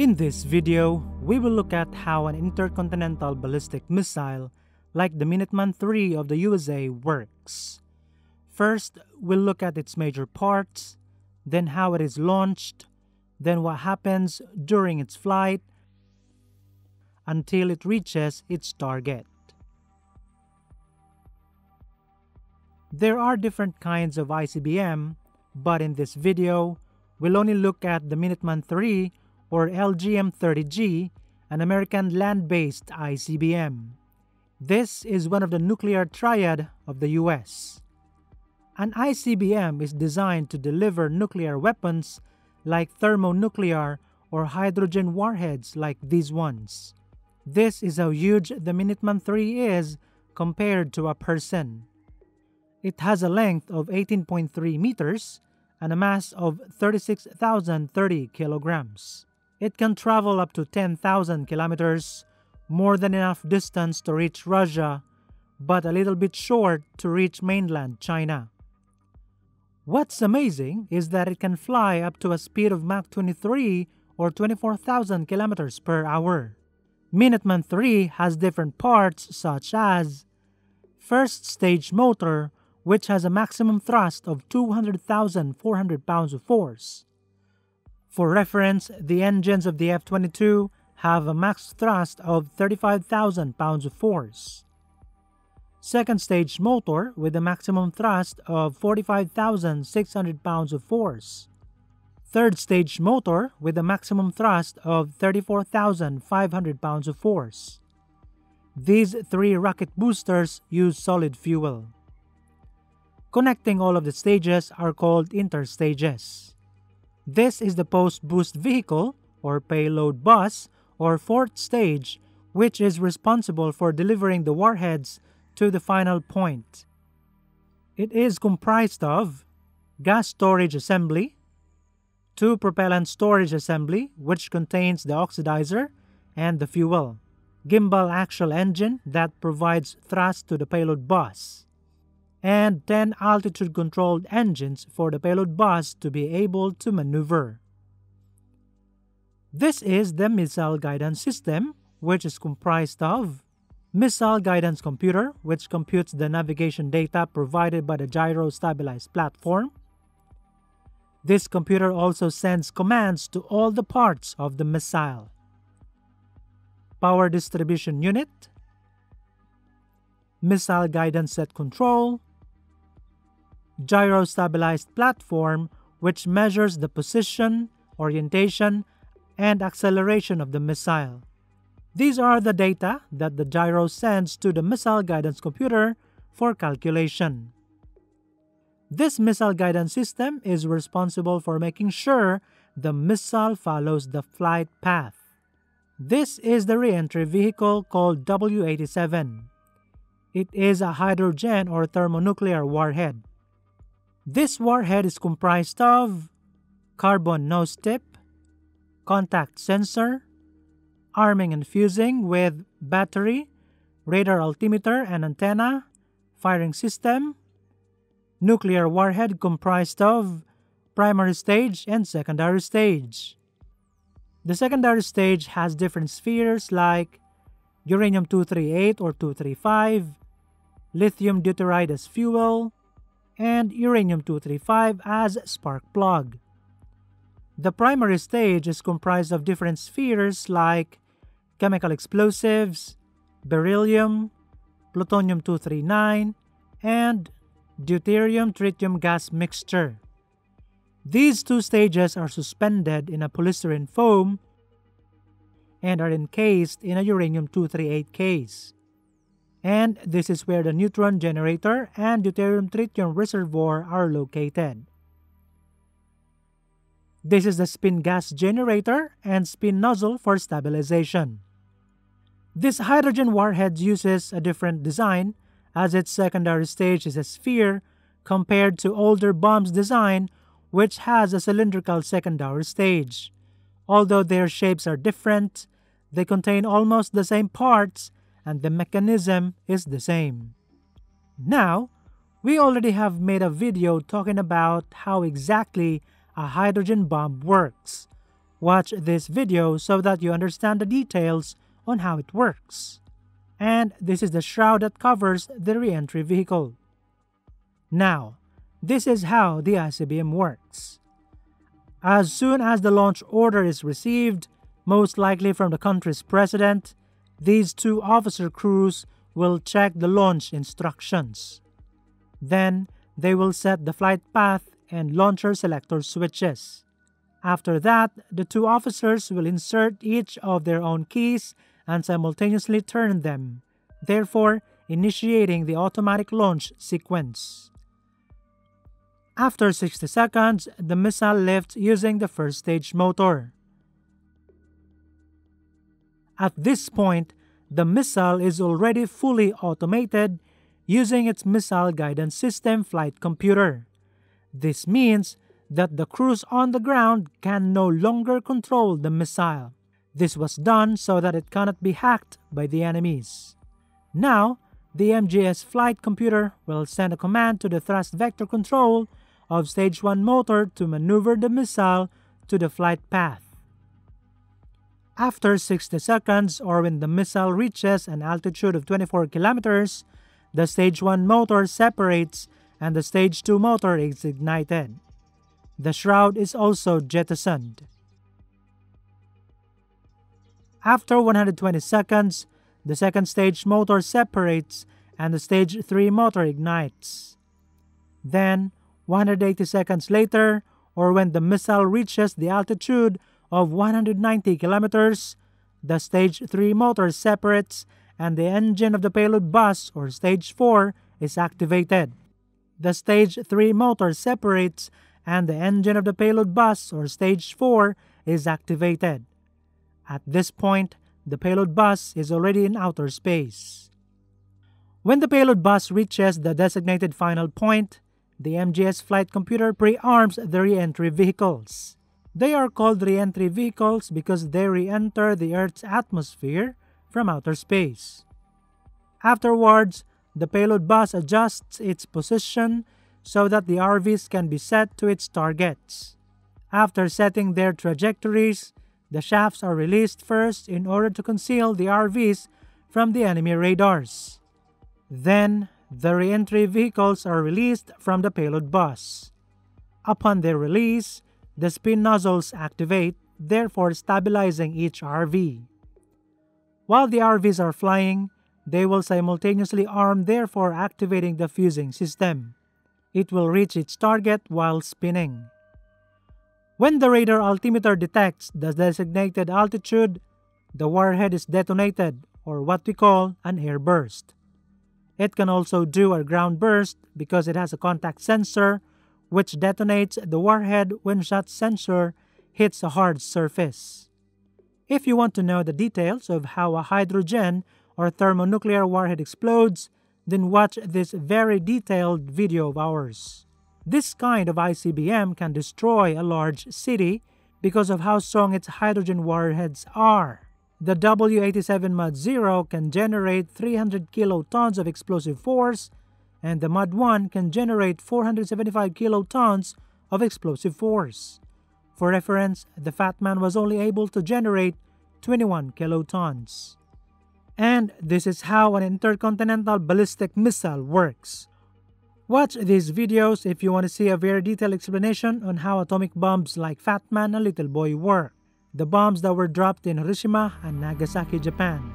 In this video, we will look at how an intercontinental ballistic missile like the Minuteman III of the USA works. First, we'll look at its major parts, then how it is launched, then what happens during its flight, until it reaches its target. There are different kinds of ICBM, but in this video, we'll only look at the Minuteman III or LGM-30G, an American land-based ICBM. This is one of the nuclear triad of the US. An ICBM is designed to deliver nuclear weapons like thermonuclear or hydrogen warheads like these ones. This is how huge the Minuteman III is compared to a person. It has a length of 18.3 meters and a mass of 36,030 kilograms. It can travel up to 10,000 kilometers, more than enough distance to reach Russia, but a little bit short to reach mainland China. What's amazing is that it can fly up to a speed of Mach 23 or 24,000 kilometers per hour. Minuteman III has different parts such as first stage motor which has a maximum thrust of 200,400 pounds of force. For reference, the engines of the F-22 have a max thrust of 35,000 pounds of force. Second stage motor with a maximum thrust of 45,600 pounds of force. Third stage motor with a maximum thrust of 34,500 pounds of force. These three rocket boosters use solid fuel. Connecting all of the stages are called interstages. This is the post-boost vehicle, or payload bus, or fourth stage, which is responsible for delivering the warheads to the final point. It is comprised of gas storage assembly, two propellant storage assembly, which contains the oxidizer and the fuel, gimbal axial engine that provides thrust to the payload bus, and 10 attitude controlled engines for the payload bus to be able to maneuver. This is the missile guidance system, which is comprised of missile guidance computer, which computes the navigation data provided by the gyro stabilized platform. This computer also sends commands to all the parts of the missile. Power distribution unit, missile guidance set control, gyro-stabilized platform which measures the position, orientation, and acceleration of the missile. These are the data that the gyro sends to the missile guidance computer for calculation. This missile guidance system is responsible for making sure the missile follows the flight path. This is the reentry vehicle called W-87. It is a hydrogen or thermonuclear warhead. This warhead is comprised of carbon nose tip, contact sensor, arming and fusing with battery, radar altimeter and antenna, firing system, nuclear warhead comprised of primary stage and secondary stage. The secondary stage has different spheres like uranium-238 or 235, lithium deuteride as fuel, and uranium-235 as spark plug. The primary stage is comprised of different spheres like chemical explosives, beryllium, plutonium-239, and deuterium-tritium gas mixture. These two stages are suspended in a polystyrene foam and are encased in a uranium-238 case and this is where the neutron generator and deuterium-tritium reservoir are located. This is the spin gas generator and spin nozzle for stabilization. This hydrogen warhead uses a different design as its secondary stage is a sphere compared to older bombs design which has a cylindrical secondary stage. Although their shapes are different, they contain almost the same parts and the mechanism is the same. Now, we already have made a video talking about how exactly a hydrogen bomb works. Watch this video so that you understand the details on how it works. And this is the shroud that covers the re-entry vehicle. Now, this is how the ICBM works. As soon as the launch order is received, most likely from the country's president, these two officer crews will check the launch instructions. Then, they will set the flight path and launcher selector switches. After that, the two officers will insert each of their own keys and simultaneously turn them, therefore initiating the automatic launch sequence. After 60 seconds, the missile lifts using the first stage motor. At this point, the missile is already fully automated using its missile guidance system flight computer. This means that the crews on the ground can no longer control the missile. This was done so that it cannot be hacked by the enemies. Now, the MGS flight computer will send a command to the thrust vector control of stage 1 motor to maneuver the missile to the flight path. After 60 seconds or when the missile reaches an altitude of 24 kilometers, the stage 1 motor separates and the stage 2 motor is ignited. The shroud is also jettisoned. After 120 seconds, the second stage motor separates and the stage 3 motor ignites. Then, 180 seconds later, or when the missile reaches the altitude of 190 kilometers, the stage 3 motor separates and the engine of the payload bus or stage 4 is activated. The stage 3 motor separates and the engine of the payload bus or stage 4 is activated. At this point, the payload bus is already in outer space. When the payload bus reaches the designated final point, the MGS flight computer pre-arms the re-entry vehicles. They are called re-entry vehicles because they re-enter the Earth's atmosphere from outer space. Afterwards, the payload bus adjusts its position so that the RVs can be set to its targets. After setting their trajectories, the chaffs are released first in order to conceal the RVs from the enemy radars. Then, the re-entry vehicles are released from the payload bus. Upon their release, the spin nozzles activate, therefore stabilizing each RV. While the RVs are flying, they will simultaneously arm therefore activating the fusing system. It will reach its target while spinning. When the radar altimeter detects the designated altitude, the warhead is detonated or what we call an air burst. It can also do a ground burst because it has a contact sensor which detonates the warhead when shot sensor hits a hard surface. If you want to know the details of how a hydrogen or thermonuclear warhead explodes, then watch this very detailed video of ours. This kind of ICBM can destroy a large city because of how strong its hydrogen warheads are. The W87 Mod 0 can generate 300 kilotons of explosive force and the Mod 1 can generate 475 kilotons of explosive force. For reference, the Fat Man was only able to generate 21 kilotons. And this is how an intercontinental ballistic missile works. Watch these videos if you want to see a very detailed explanation on how atomic bombs like Fat Man and Little Boy work, the bombs that were dropped in Hiroshima and Nagasaki, Japan.